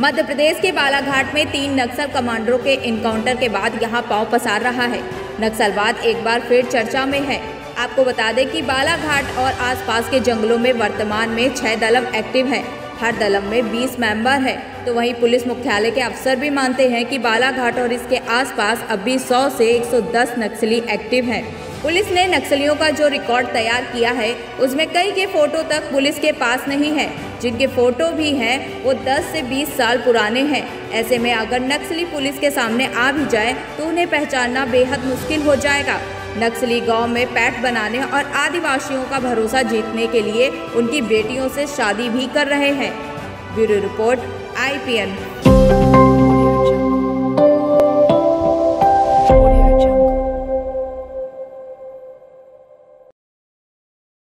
मध्य प्रदेश के बालाघाट में तीन नक्सल कमांडरों के इनकाउंटर के बाद यहाँ पाँव पसार रहा है। नक्सलवाद एक बार फिर चर्चा में है। आपको बता दें कि बालाघाट और आसपास के जंगलों में वर्तमान में छह दलम एक्टिव हैं। हर दलम में 20 मेंबर है। तो वहीं पुलिस मुख्यालय के अफसर भी मानते हैं कि बालाघाट और इसके आसपास अब भी 100 से 110 नक्सली एक्टिव हैं। पुलिस ने नक्सलियों का जो रिकॉर्ड तैयार किया है, उसमें कई के फ़ोटो तक पुलिस के पास नहीं है। जिनके फ़ोटो भी हैं, वो 10 से 20 साल पुराने हैं। ऐसे में अगर नक्सली पुलिस के सामने आ भी जाए तो उन्हें पहचानना बेहद मुश्किल हो जाएगा। नक्सली गाँव में पैठ बनाने और आदिवासियों का भरोसा जीतने के लिए उनकी बेटियों से शादी भी कर रहे हैं। Bureau report, IPN.